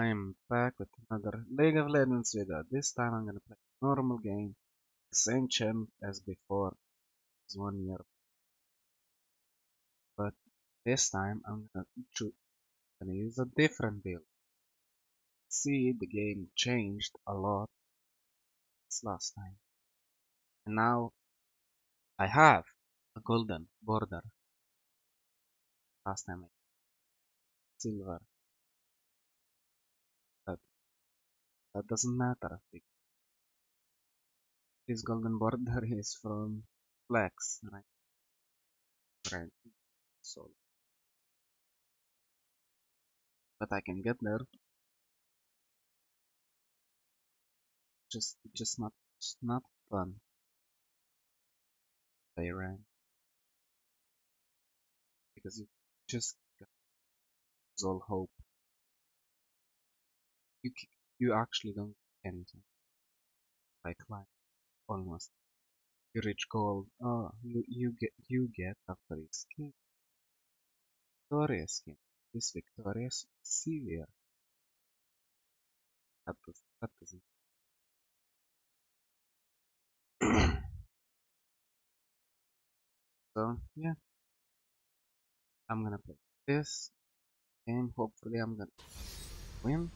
I'm back with another League of Legends video. This time I'm gonna play normal game, the same champ as before. It's one year, but this time I'm gonna choose, gonna use a different build. See, the game changed a lot since last time, and now I have a golden border. Last time I silver. That doesn't matter. This golden border is from flex, right? Right. So, but I can get there. Just, just not, just not fun. They ran because you just lose all hope. You you actually don't get anything. Like like almost. You reach gold. Oh, you you get you get a free skin. Victoria skin. This Victoria Severe. That does that doesn't. so yeah, I'm gonna play this game. Hopefully, I'm gonna win.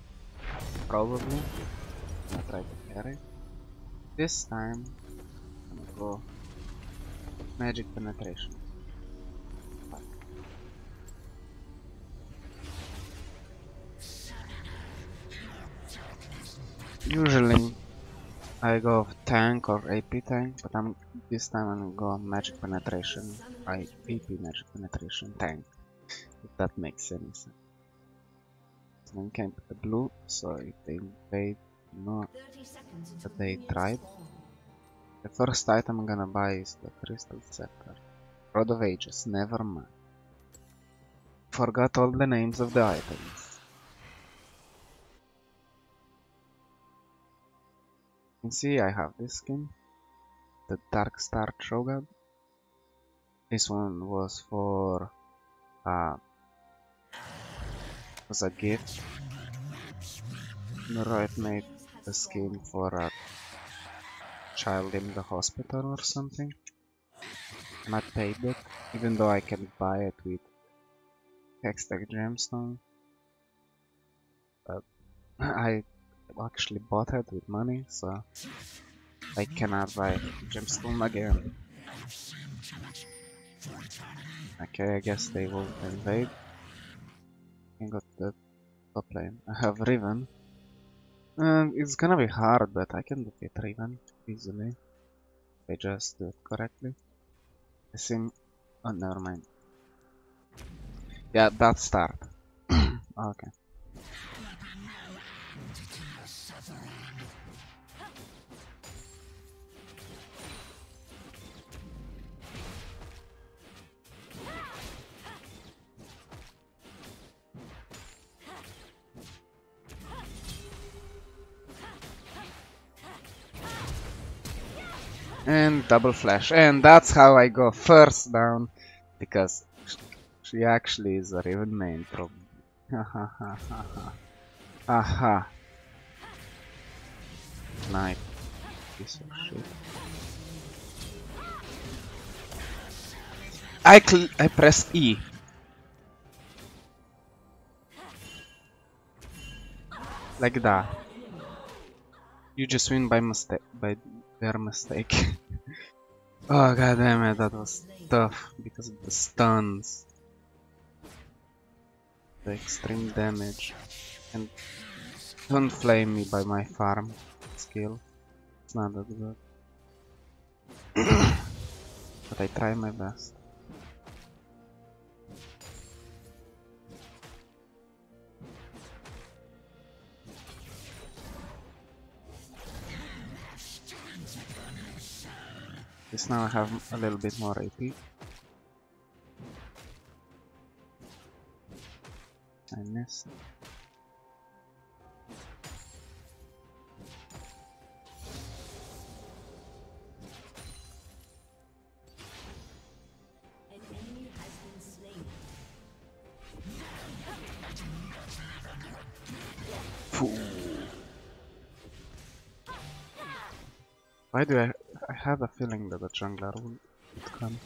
Probably. I'm gonna try to carry. This time, I'm gonna go magic penetration. Usually, I go tank or AP tank, but I'm this time I'm gonna go magic penetration. I AP magic penetration tank, if that makes any sense. Then came the blue, so they invade, no, that they tried. The first item I'm gonna buy is the Crystal Scepter. Rod of Ages, never mind. Forgot all the names of the items. You can see I have this skin, the Dark Star Cho'Gath. This one was for uh, was a gift. Right made the skin for a child in the hospital or something. And I paid it, even though I can buy it with Hextech Gemstone. But I actually bought it with money, so I cannot buy Gemstone again. Okay, I guess they will invade. I got the top lane. I have Riven. And it's gonna be hard, but I can defeat Riven easily. If I just do it correctly. I think... Oh, never mind. Yeah, that start. okay. And double flash. And that's how I go first down because she actually is a Riven main probably aha. Shit. I cl I pressed E. Like that. You just win by mistake by their mistake. oh god damn it, that was tough because of the stuns. The extreme damage. And don't flame me by my farm skill. It's not that good. but I try my best. This now I have a little bit more AP. I missed. Why do I... I have a feeling that the jungler would come.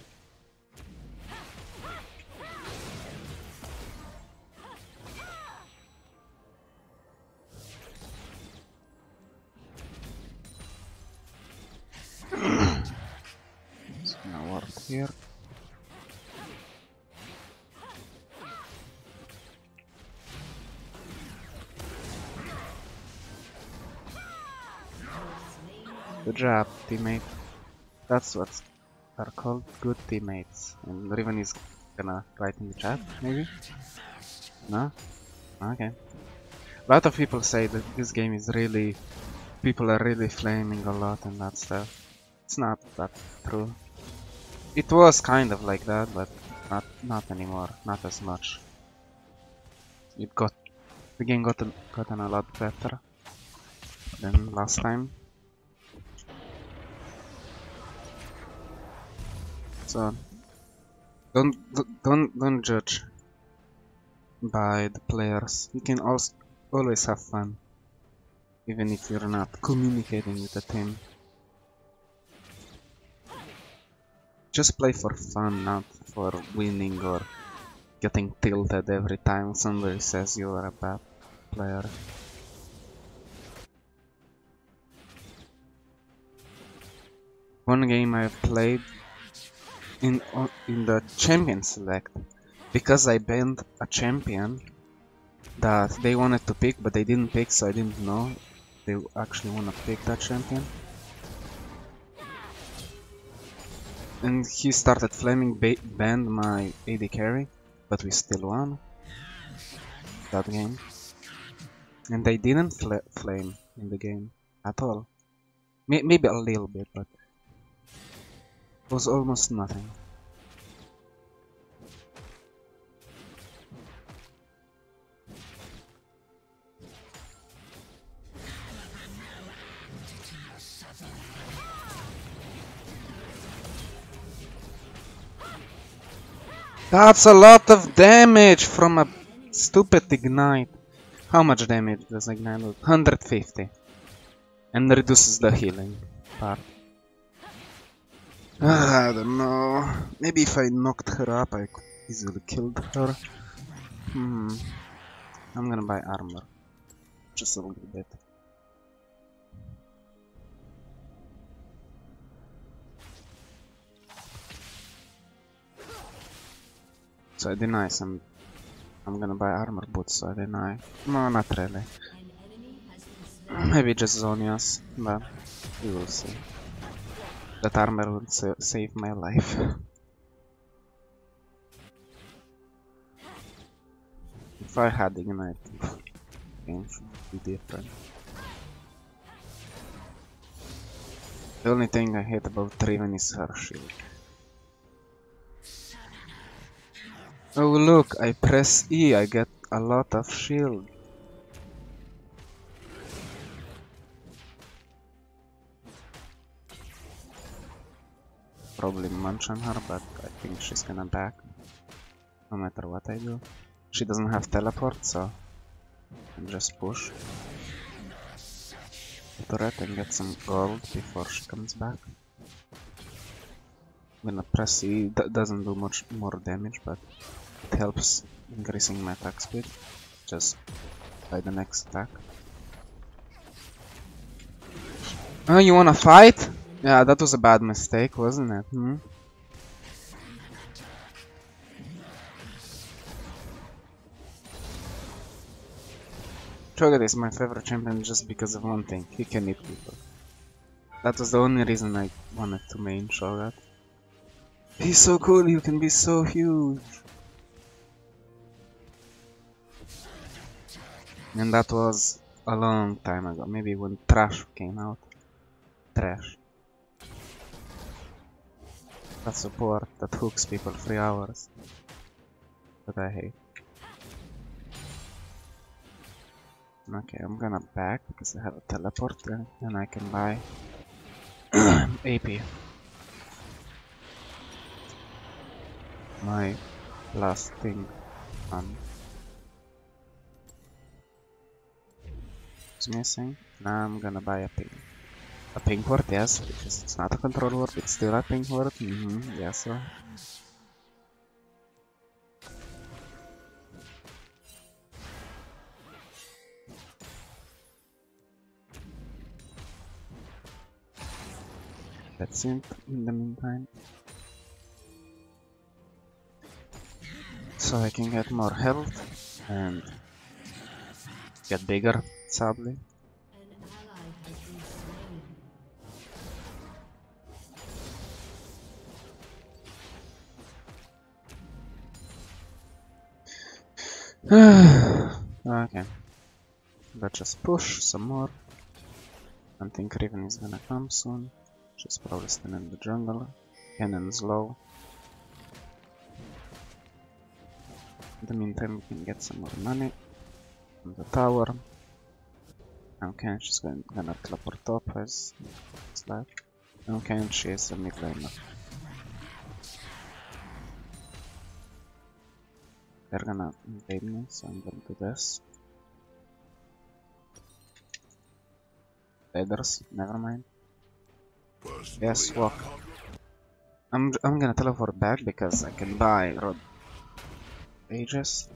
It's gonna work here. Good job, teammate. That's what are called good teammates. And Riven is gonna write in the chat, maybe? No? Okay. A lot of people say that this game is really... People are really flaming a lot and that stuff. It's not that true. It was kind of like that, but not not anymore. Not as much. It got... The game got gotten a lot better than last time. So don't don't don't judge by the players. You can also always have fun, even if you're not communicating with the team. Just play for fun, not for winning or getting tilted every time somebody says you are a bad player. One game I've played in uh, in the champion select because I banned a champion that they wanted to pick but they didn't pick so I didn't know they actually want to pick that champion. And he started flaming banned my AD carry but we still won that game. And they didn't fl flame in the game at all. Maybe a little bit but was almost nothing. That's a lot of damage from a stupid ignite. How much damage does ignite do? 150. And reduces the healing part. I don't know. Maybe if I knocked her up, I could easily killed her. Hmm. I'm gonna buy armor. Just a little bit. So I deny some. I'm gonna buy armor boots, so I deny. No, not really. Maybe just Zhonya's, but we will see. That armor would sa save my life. if I had Ignite, game should be different. The only thing I hate about Riven is her shield. Oh look, I press E, I get a lot of shield. Probably munch on her, but I think she's gonna back. No matter what I do. She doesn't have teleport, so I just push the turret and get some gold before she comes back. I'm gonna press E, that doesn't do much more damage, but it helps increasing my attack speed just by the next attack. Oh, you wanna fight? Yeah, that was a bad mistake, wasn't it? Hmm? Cho'Gath is my favorite champion just because of one thing, he can eat people. That was the only reason I wanted to main Cho'Gath. He's so cool, you can be so huge! And that was a long time ago, maybe when Thresh came out. Thresh that support that hooks people three hours that I hate. Okay, I'm gonna back because I have a teleporter and I can buy AP. My last thing on is missing. Now I'm gonna buy a pink. A pink ward, yes, because it's not a control ward, it's still a pink ward. Mm -hmm, yes, sir. That's it in the meantime. So I can get more health and get bigger, sadly. okay. Let's just push some more. I think Riven is gonna come soon. She's probably still in the jungle. Cannon's low. In the meantime, we can get some more money from the tower. Okay, she's going, gonna teleport up as it's like. Okay, she is a mid laner. They're gonna invade me, so I'm gonna do this. Raiders, never mind. Yes, walk. I'm I'm gonna teleport back because I can buy Rod Aegis.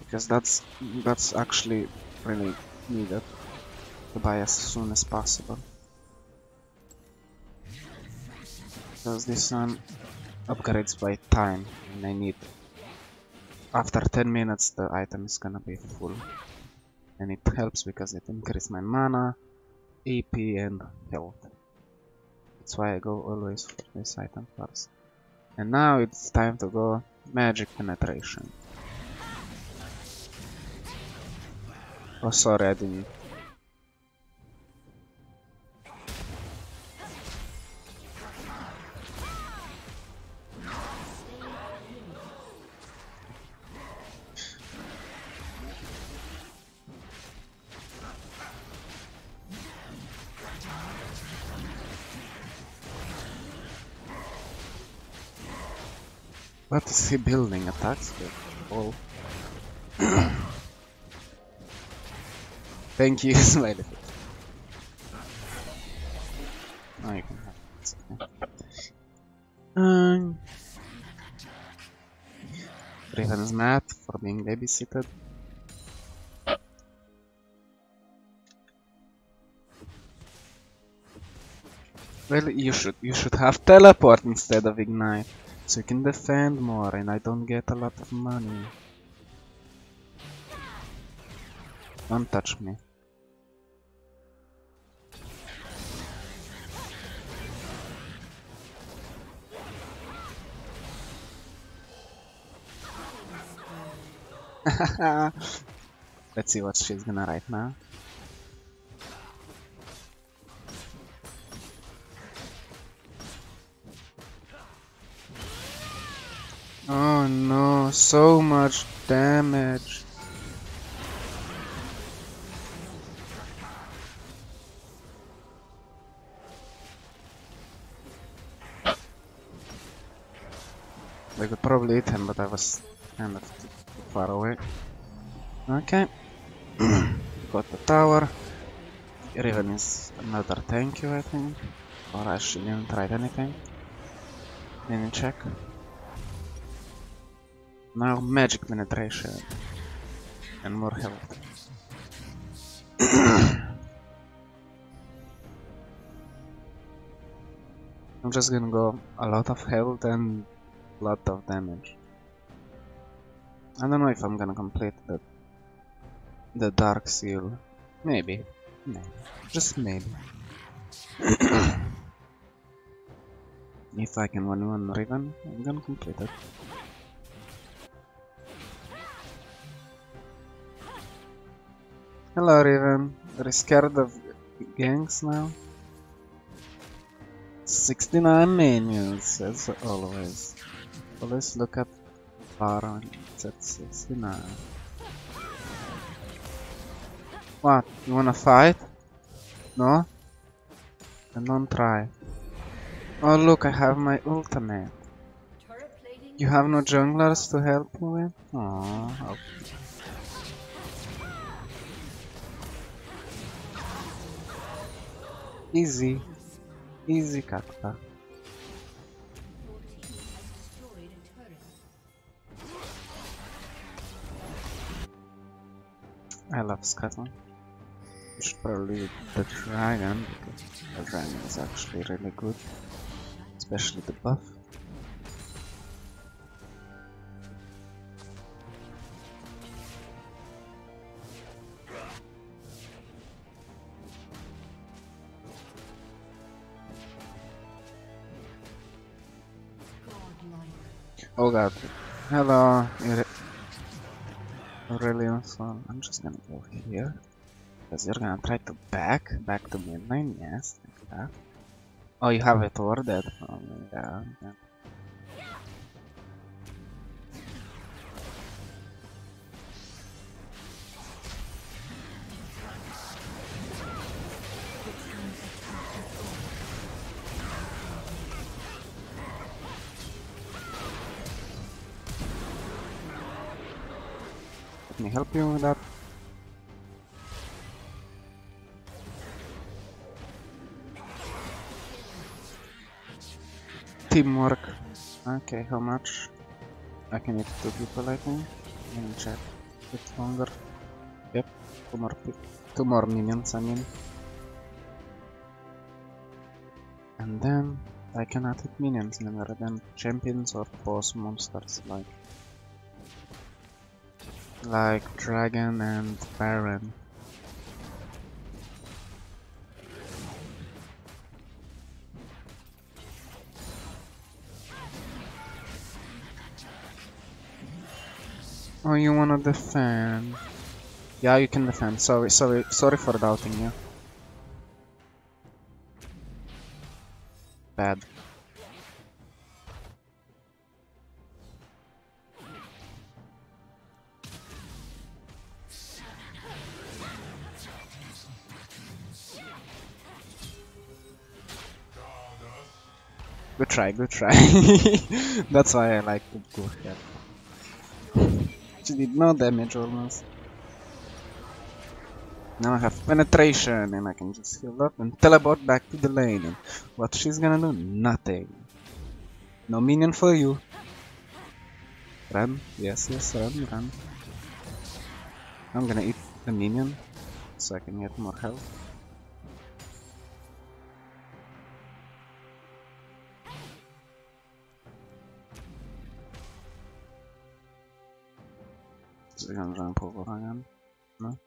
Because that's that's actually really needed to buy as soon as possible. Because this one upgrades by time and I need after 10 minutes the item is gonna be full and it helps because it increases my mana, AP and health. That's why I go always for this item first. And now it's time to go magic penetration. Oh sorry I didn't What is he building? Attacks with all. Thank you, Smiley. Now you can have it. Okay. Um, Riven is mad for being babysitted. Well, you should you should have teleport instead of ignite. So you can defend more and I don't get a lot of money. Don't touch me. Let's see what she's gonna write now. Oh no, so much damage. I could probably hit him, but I was kind of far away. Okay. Got the tower. Riven is another thank you, I think. Or I didn't try anything. Didn't check. Now magic penetration and more health. I'm just gonna go a lot of health and a lot of damage. I don't know if I'm gonna complete the the dark seal. Maybe. Maybe. Just maybe. if I can win one Riven, I'm gonna complete it. Hello Riven, are you scared of gangs now? 69 minions, as always. Always look at Baron, it's at 69. What, you wanna fight? No? Then don't try. Oh look, I have my ultimate. You have no junglers to help you with? Aww, Easy. Easy, Kappa. I love Scuttle. You should probably the dragon because the dragon is actually really good. Especially the buff. Oh god. Hello, Ire- Aurelius. I'm just gonna go here. Because you're gonna try to back, back to mid lane, yes, like that. Oh, you have it ordered. Oh. Help you with that. Teamwork. Okay, how much? I can eat two people, I think. Let me check. Bit longer. Yep, two more two more minions, I mean. And then I cannot hit minions never than champions or boss monsters like like dragon and baron. Oh, you wanna defend? Yeah, you can defend. Sorry, sorry, sorry for doubting you. Bad. Try, good try. That's why I like to go here. She did no damage almost. Now I have penetration and I can just heal up and teleport back to the lane. And what she's gonna do? Nothing. No minion for you. Run. Yes, yes, run, run. I'm gonna eat the minion so I can get more health. Gonna jump? No?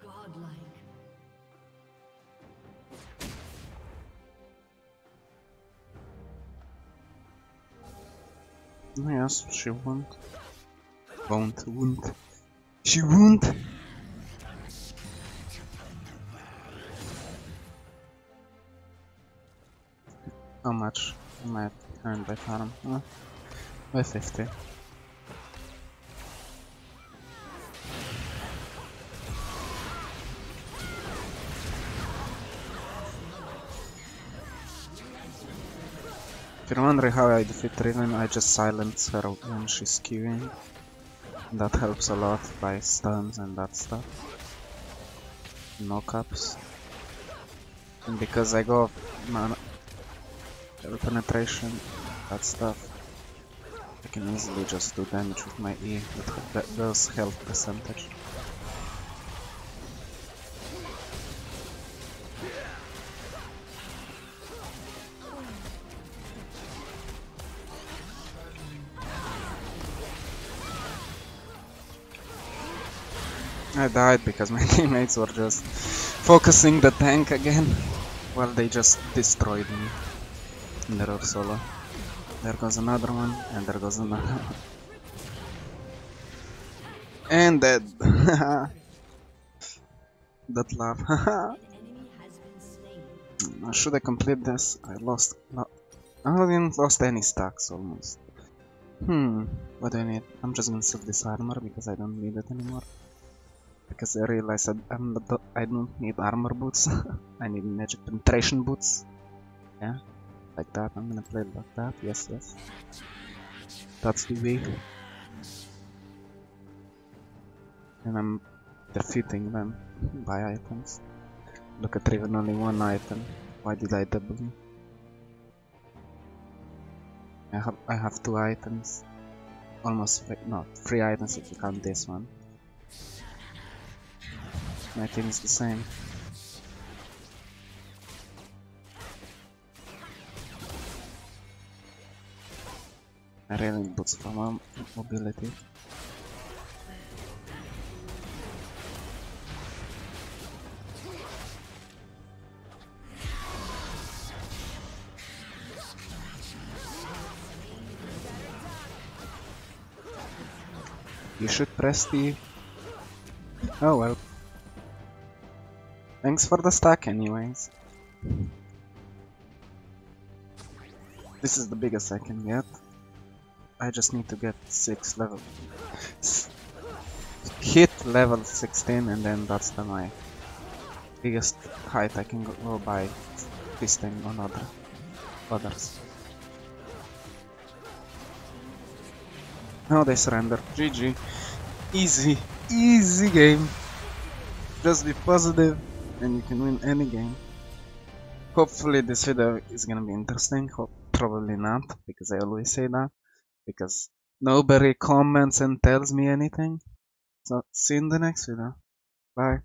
Godlike. Yes, she won't. Won't, won't. She won't! Much am I behind by farm? By 50. If you're wondering how I defeat Riven, I just silence her when she's queuing. That helps a lot by stuns and that stuff. Knockups. And because I go mana penetration, that stuff, I can easily just do damage with my E. That, does health percentage. I died because my teammates were just focusing the tank again while they just destroyed me their solo. There goes another one, and there goes another one. And dead. that slain. Should I complete this? I lost. No, I didn't lost any stacks almost. Hmm, what do I need? I'm just gonna sell this armor because I don't need it anymore. because I realized that I'm I don't need armor boots. I need magic penetration boots. Yeah, like that. I'm gonna play like that. Yes, yes. That's the way. And I'm defeating them by items. Look at even only one item. Why did I double? him? I have I have two items. Almost three, no three items if you count this one. My team is the same. Really boots my mobility. You should press the... Oh well. Thanks for the stack anyways. This is the biggest I can get. I just need to get 6 level. Hit level 16 and then that's the my biggest height I can go, by feasting on other others. Now they surrender. GG. Easy, easy game. Just be positive and you can win any game. Hopefully this video is gonna be interesting. Probably not, because I always say that. Because nobody comments and tells me anything. So see you in the next video. Bye.